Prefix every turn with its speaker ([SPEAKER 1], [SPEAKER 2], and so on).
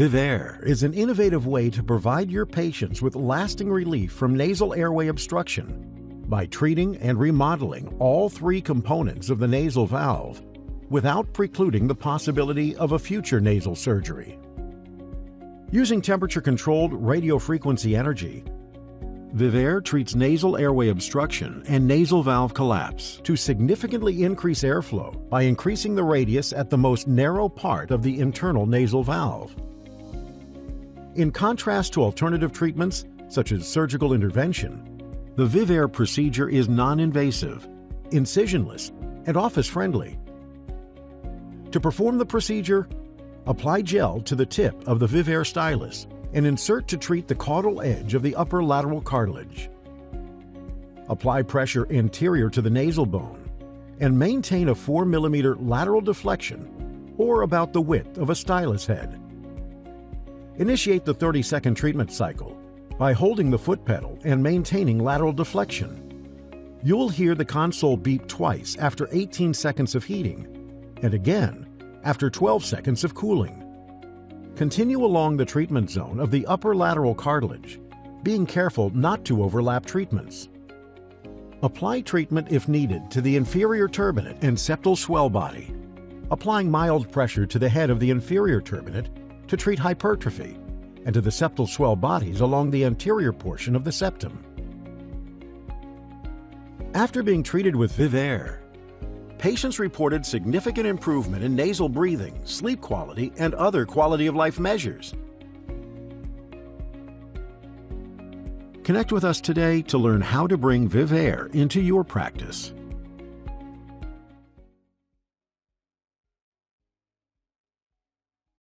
[SPEAKER 1] VivAer is an innovative way to provide your patients with lasting relief from nasal airway obstruction by treating and remodeling all three components of the nasal valve without precluding the possibility of a future nasal surgery. Using temperature controlled radiofrequency energy, VivAer treats nasal airway obstruction and nasal valve collapse to significantly increase airflow by increasing the radius at the most narrow part of the internal nasal valve. In contrast to alternative treatments, such as surgical intervention, the VivAer procedure is non invasive, incisionless, and office friendly. To perform the procedure, apply gel to the tip of the VivAer stylus and insert to treat the caudal edge of the upper lateral cartilage. Apply pressure anterior to the nasal bone and maintain a 4 mm lateral deflection or about the width of a stylus head. Initiate the 30 second treatment cycle by holding the foot pedal and maintaining lateral deflection. You will hear the console beep twice after 18 seconds of heating and again after 12 seconds of cooling. Continue along the treatment zone of the upper lateral cartilage, being careful not to overlap treatments. Apply treatment if needed to the inferior turbinate and septal swell body, applying mild pressure to the head of the inferior turbinate to treat hypertrophy and to the septal swell bodies along the anterior portion of the septum. After being treated with VivAer, patients reported significant improvement in nasal breathing, sleep quality, and other quality of life measures. Connect with us today to learn how to bring VivAer into your practice.